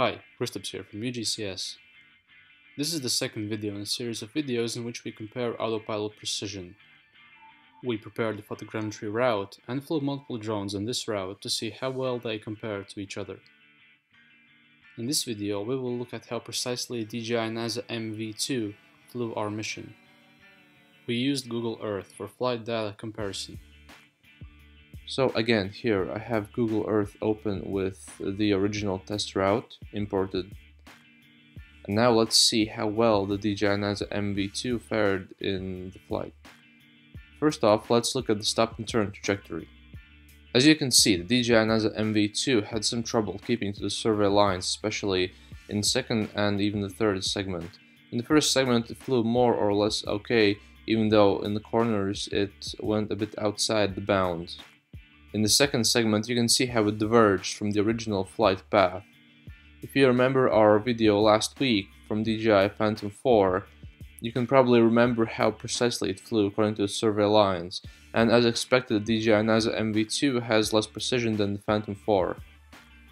Hi, Kristaps here from UGCS. This is the second video in a series of videos in which we compare autopilot precision. We prepared the photogrammetry route and flew multiple drones on this route to see how well they compare to each other. In this video, we will look at how precisely DJI Naza-M V2 flew our mission. We used Google Earth for flight data comparison. So again, here I have Google Earth open with the original test route imported. And now let's see how well the DJI Naza-M V2 fared in the flight. First off, let's look at the stop and turn trajectory. As you can see, the DJI Naza-M V2 had some trouble keeping to the survey lines, especially in second and even the third segment. In the first segment, it flew more or less okay, even though in the corners it went a bit outside the bounds. In the second segment you can see how it diverged from the original flight path. If you remember our video last week from DJI Phantom 4, you can probably remember how precisely it flew according to the survey lines, and as expected the DJI Naza-M V2 has less precision than the Phantom 4.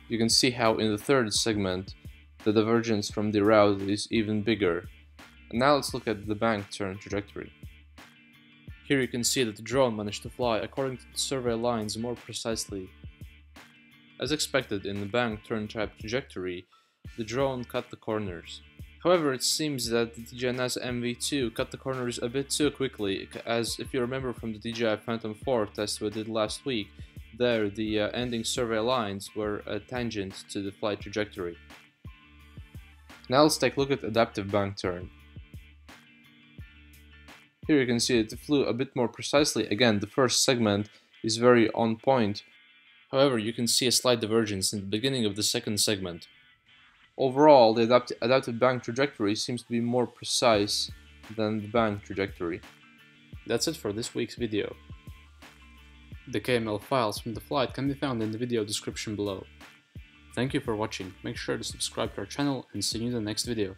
You can see how in the third segment the divergence from the route is even bigger. And now let's look at the bank turn trajectory. Here you can see that the drone managed to fly according to the survey lines more precisely. As expected in the bank turn type trajectory, the drone cut the corners. However, it seems that the DJI Naza-M V2 cut the corners a bit too quickly, as if you remember from the DJI Phantom 4 test we did last week, there the uh, ending survey lines were a tangent to the flight trajectory. Now let's take a look at adaptive bank turn. Here you can see it flew a bit more precisely. Again, the first segment is very on point. However, you can see a slight divergence in the beginning of the second segment. Overall, the adapt adaptive bank trajectory seems to be more precise than the bank trajectory. That's it for this week's video. The KML files from the flight can be found in the video description below. Thank you for watching, make sure to subscribe to our channel and see you in the next video.